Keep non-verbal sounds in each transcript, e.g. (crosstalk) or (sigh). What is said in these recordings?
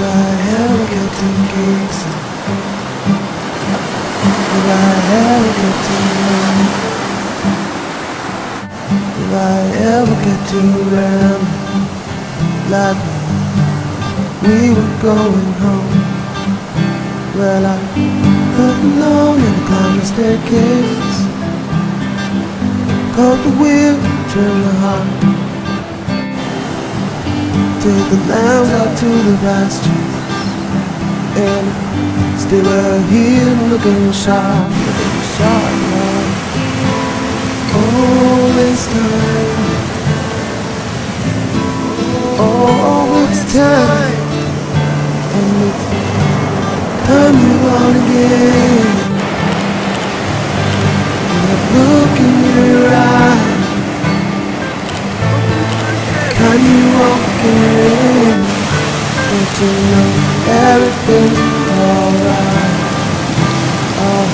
I ever get to Kingston, if I ever get to Rome, if I ever get to Rome, like we were going home, well I cut along and climbed the staircase, caught the wheel, turned the heart. Take the lambs out to the pasture And still we're here looking sharp Looking sharp now Oh, it's time. Oh, it's time. And it's time you want again You know everything's alright Oh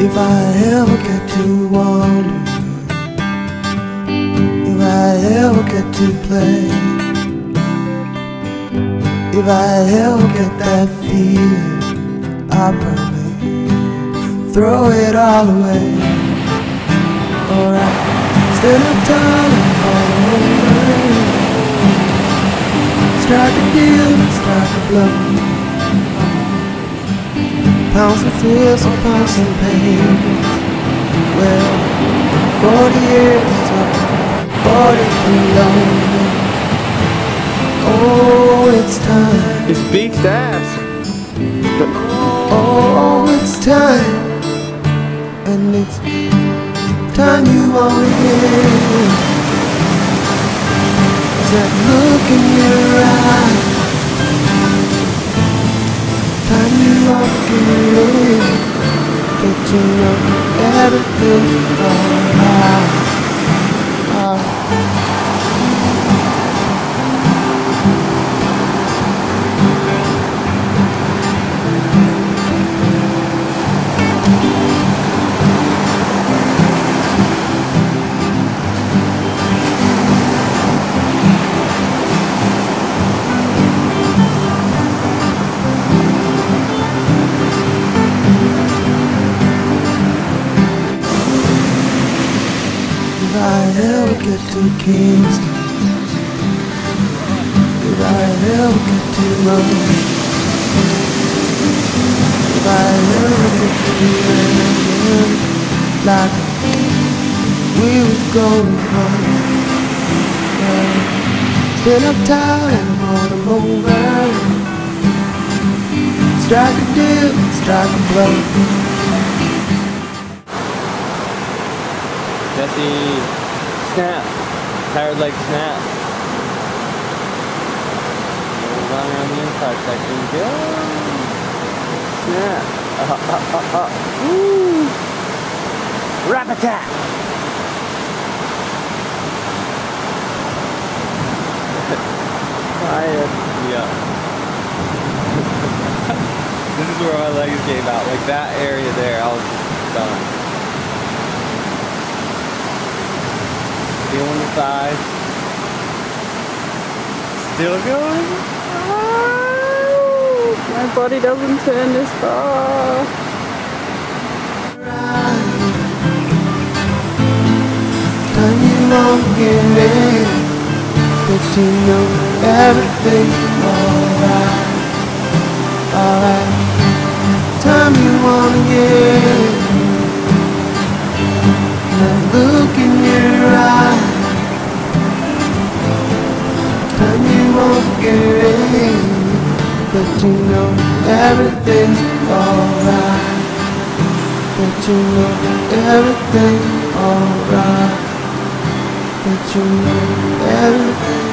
If I ever get to wander If I ever get to play If I ever get that feeling I'll probably throw it all away. Alright, up tall and fall away Strike a deal, strike a blow. Pound some fear, some pound some pain. Well, 40 years of 40 too long Oh, it's time. It's beached ass. Oh, it's time, and it's time you want again. That look in your eye, time you want again. But you know everything's to Kingston If I ever get to Rome If I ever get to London Like we were going home. Stand up tall and them over Strike a deal, strike a blow. Jesse, snap. Tired leg snap. Run around the inside section. Go. Snap. Uh. Woo. Rap attack. Tired. Yeah. (laughs) this is where my legs gave out. Like that area there, I was just done. Feeling the thighs. Still going. Ah, my body doesn't turn this far. Time you won't get in, but you know everything's alright, alright. Time you wanna get, that look in your eye. But you know everything's alright. But you know everything's alright. But you know everything's alright.